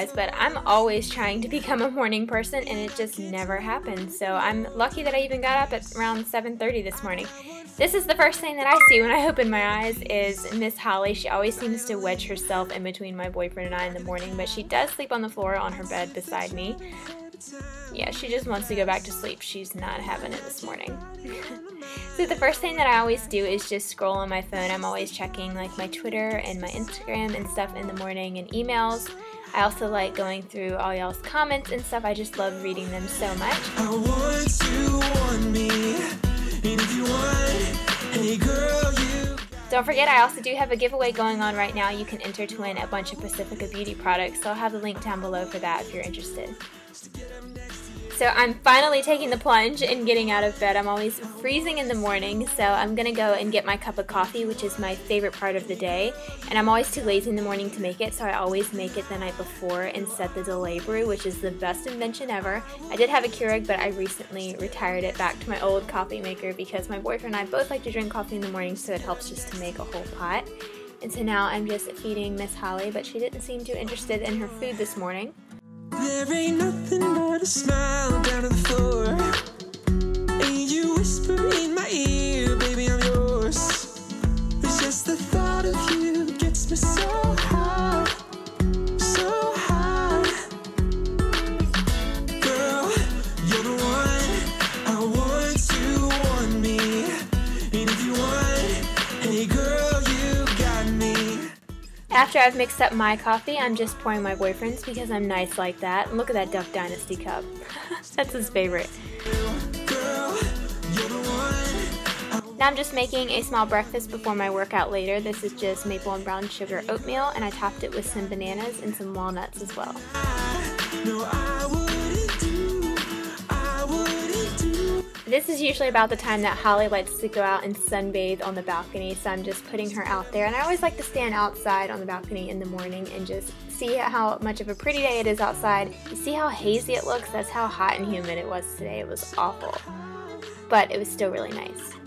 guys, but I'm always trying to become a morning person and it just never happens. So I'm lucky that I even got up at around 7.30 this morning. This is the first thing that I see when I open my eyes is Miss Holly. She always seems to wedge herself in between my boyfriend and I in the morning, but she does sleep on the floor on her bed beside me. Yeah, she just wants to go back to sleep. She's not having it this morning. so the first thing that I always do is just scroll on my phone. I'm always checking like my Twitter and my Instagram and stuff in the morning and emails. I also like going through all y'all's comments and stuff. I just love reading them so much. Don't forget, I also do have a giveaway going on right now. You can enter to win a bunch of Pacifica Beauty products, so I'll have the link down below for that if you're interested. So I'm finally taking the plunge and getting out of bed. I'm always freezing in the morning, so I'm gonna go and get my cup of coffee, which is my favorite part of the day. And I'm always too lazy in the morning to make it, so I always make it the night before and set the delay brew, which is the best invention ever. I did have a Keurig, but I recently retired it back to my old coffee maker because my boyfriend and I both like to drink coffee in the morning, so it helps just to make a whole pot. And so now I'm just feeding Miss Holly, but she didn't seem too interested in her food this morning. There ain't nothing but a smile After I've mixed up my coffee, I'm just pouring my boyfriend's because I'm nice like that. Look at that Duck Dynasty cup. That's his favorite. Now I'm just making a small breakfast before my workout later. This is just maple and brown sugar oatmeal and I topped it with some bananas and some walnuts as well. This is usually about the time that Holly likes to go out and sunbathe on the balcony, so I'm just putting her out there. And I always like to stand outside on the balcony in the morning and just see how much of a pretty day it is outside. You see how hazy it looks? That's how hot and humid it was today. It was awful. But it was still really nice.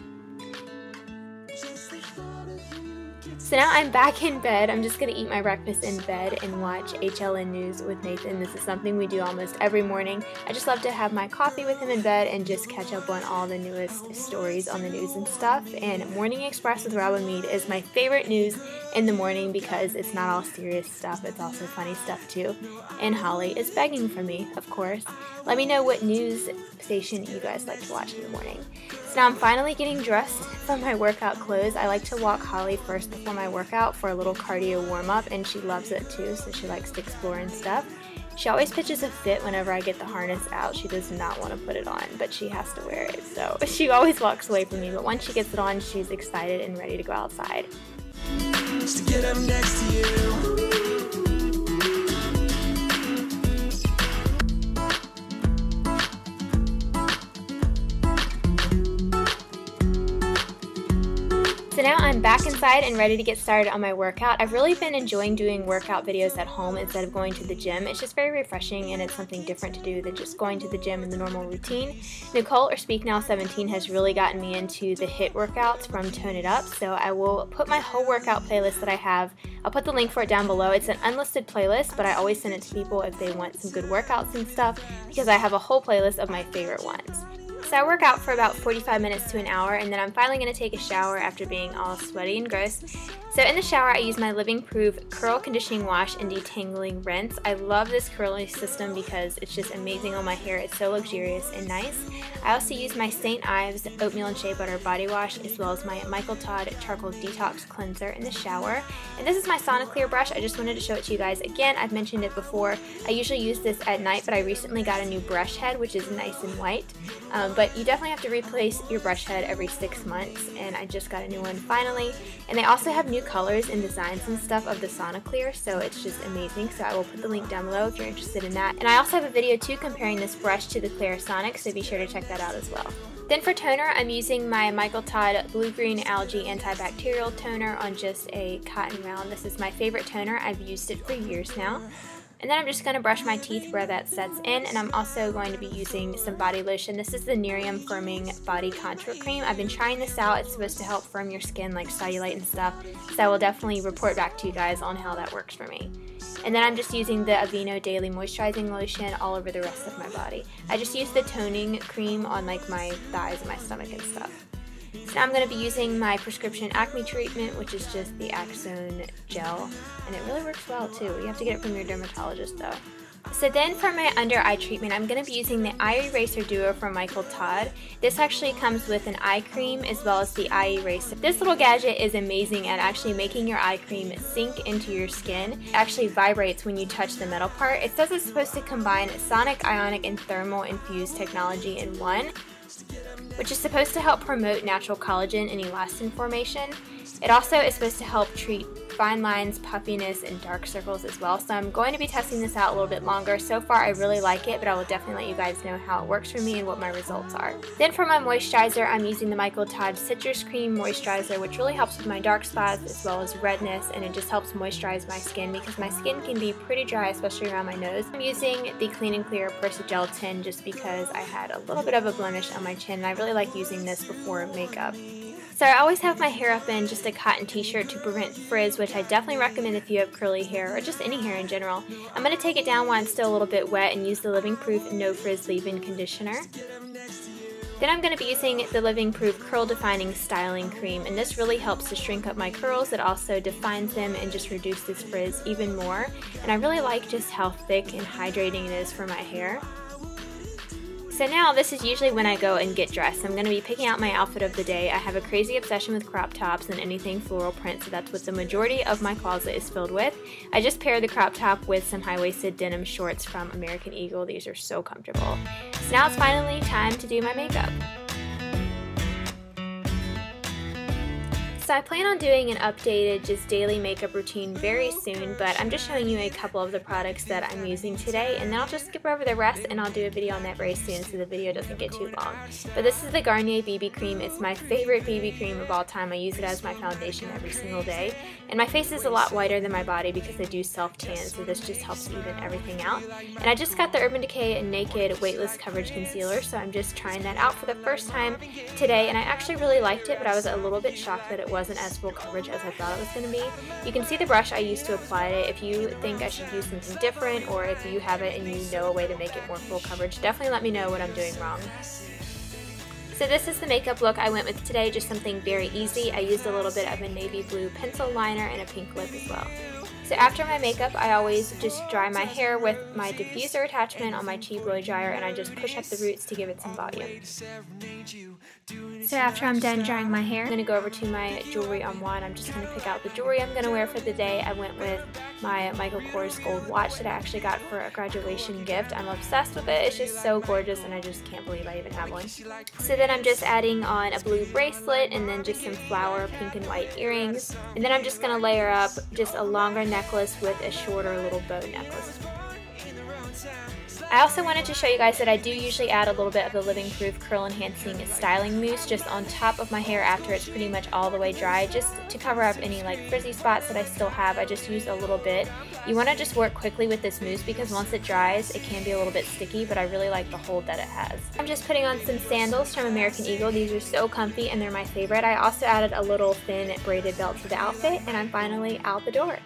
So now I'm back in bed. I'm just going to eat my breakfast in bed and watch HLN News with Nathan. This is something we do almost every morning. I just love to have my coffee with him in bed and just catch up on all the newest stories on the news and stuff. And Morning Express with Robin Meade is my favorite news in the morning because it's not all serious stuff, it's also funny stuff too. And Holly is begging for me, of course. Let me know what news station you guys like to watch in the morning. So now I'm finally getting dressed from my workout clothes. I like to walk Holly first before my workout for a little cardio warm up, and she loves it too, so she likes to explore and stuff. She always pitches a fit whenever I get the harness out. She does not want to put it on, but she has to wear it, so she always walks away from me. But once she gets it on, she's excited and ready to go outside. To So now I'm back inside and ready to get started on my workout. I've really been enjoying doing workout videos at home instead of going to the gym. It's just very refreshing and it's something different to do than just going to the gym in the normal routine. Nicole or Speak Now 17 has really gotten me into the HIIT workouts from Tone It Up, so I will put my whole workout playlist that I have. I'll put the link for it down below. It's an unlisted playlist, but I always send it to people if they want some good workouts and stuff because I have a whole playlist of my favorite ones. So I work out for about 45 minutes to an hour and then I'm finally going to take a shower after being all sweaty and gross. So in the shower I use my Living Proof Curl Conditioning Wash and Detangling Rinse. I love this curling system because it's just amazing on my hair. It's so luxurious and nice. I also use my St. Ives Oatmeal and Shea Butter Body Wash as well as my Michael Todd Charcoal Detox Cleanser in the shower. And this is my Soniclear brush. I just wanted to show it to you guys. Again, I've mentioned it before. I usually use this at night, but I recently got a new brush head, which is nice and white. Um, but you definitely have to replace your brush head every six months, and I just got a new one finally. And they also have new colors and designs and stuff of the Soniclear, so it's just amazing. So I will put the link down below if you're interested in that. And I also have a video too comparing this brush to the Clarisonic, so be sure to check that out as well. Then for toner, I'm using my Michael Todd Blue Green Algae Antibacterial Toner on just a cotton round. This is my favorite toner. I've used it for years now. And then I'm just going to brush my teeth where that sets in. And I'm also going to be using some body lotion. This is the Nerium Firming Body Contour Cream. I've been trying this out. It's supposed to help firm your skin like cellulite and stuff. So I will definitely report back to you guys on how that works for me. And then I'm just using the Aveeno Daily Moisturizing Lotion all over the rest of my body. I just use the toning cream on like my thighs and my stomach and stuff. So now I'm going to be using my prescription acne treatment, which is just the Aczone gel. And it really works well too. You have to get it from your dermatologist though. So then for my under eye treatment, I'm going to be using the Eye Eraser Duo from Michael Todd. This actually comes with an eye cream as well as the eye eraser. This little gadget is amazing at actually making your eye cream sink into your skin. It actually vibrates when you touch the metal part. It says it's supposed to combine sonic, ionic, and thermal infused technology in one which is supposed to help promote natural collagen and elastin formation. It also is supposed to help treat fine lines, puffiness, and dark circles as well. So I'm going to be testing this out a little bit longer. So far I really like it, but I will definitely let you guys know how it works for me and what my results are. Then for my moisturizer, I'm using the Michael Todd Citrus Cream Moisturizer, which really helps with my dark spots as well as redness, and it just helps moisturize my skin because my skin can be pretty dry, especially around my nose. I'm using the Clean and Clear Persa Tin just because I had a little bit of a blemish on my chin, and I really like using this before makeup. So I always have my hair up in just a cotton t-shirt to prevent frizz, which I definitely recommend if you have curly hair or just any hair in general. I'm going to take it down while it's still a little bit wet and use the Living Proof No Frizz Leave-In Conditioner. Then I'm going to be using the Living Proof Curl Defining Styling Cream, and this really helps to shrink up my curls. It also defines them and just reduces frizz even more. And I really like just how thick and hydrating it is for my hair. So now this is usually when I go and get dressed. I'm going to be picking out my outfit of the day. I have a crazy obsession with crop tops and anything floral print, so that's what the majority of my closet is filled with. I just paired the crop top with some high-waisted denim shorts from American Eagle. These are so comfortable. So now it's finally time to do my makeup. I plan on doing an updated just daily makeup routine very soon, but I'm just showing you a couple of the products that I'm using today, and then I'll just skip over the rest and I'll do a video on that very soon so the video doesn't get too long. But this is the Garnier BB Cream. It's my favorite BB cream of all time. I use it as my foundation every single day. And my face is a lot whiter than my body because I do self-tan, so this just helps even everything out. And I just got the Urban Decay Naked Weightless Coverage Concealer, so I'm just trying that out for the first time today, and I actually really liked it, but I was a little bit shocked that it wasn't as full coverage as I thought it was going to be. You can see the brush I used to apply it. If you think I should use something different or if you have it and you know a way to make it more full coverage, definitely let me know what I'm doing wrong. So this is the makeup look I went with today, just something very easy. I used a little bit of a navy blue pencil liner and a pink lip as well. So after my makeup, I always just dry my hair with my diffuser attachment on my cheap blow dryer and I just push up the roots to give it some volume. So after I'm done drying my hair, I'm going to go over to my jewelry on wand. I'm just going to pick out the jewelry I'm going to wear for the day. I went with my Michael Kors gold watch that I actually got for a graduation gift. I'm obsessed with it. It's just so gorgeous and I just can't believe I even have one. So then I'm just adding on a blue bracelet and then just some flower pink and white earrings. And then I'm just going to layer up just a longer necklace with a shorter little bow necklace. I also wanted to show you guys that I do usually add a little bit of the Living Proof Curl Enhancing Styling Mousse just on top of my hair after it's pretty much all the way dry, just to cover up any like frizzy spots that I still have. I just use a little bit. You want to just work quickly with this mousse because once it dries, it can be a little bit sticky, but I really like the hold that it has. I'm just putting on some sandals from American Eagle. These are so comfy and they're my favorite. I also added a little thin braided belt to the outfit and I'm finally out the door.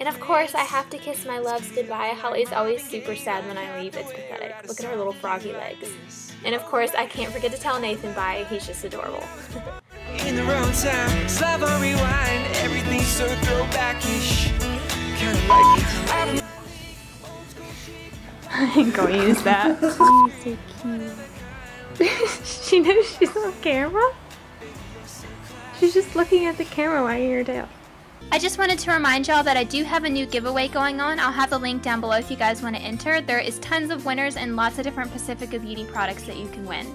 And of course, I have to kiss my loves goodbye. Holly's always super sad when I leave. It's pathetic. Look at her little froggy legs. And of course, I can't forget to tell Nathan bye. He's just adorable. In the wrong time, slap on rewind, everything's so throwbackish. Kinda like I ain't gonna use that. so cute. she knows she's on camera? She's just looking at the camera while you're tail. I just wanted to remind y'all that I do have a new giveaway going on. I'll have the link down below if you guys want to enter. There is tons of winners and lots of different Pacifica Beauty products that you can win.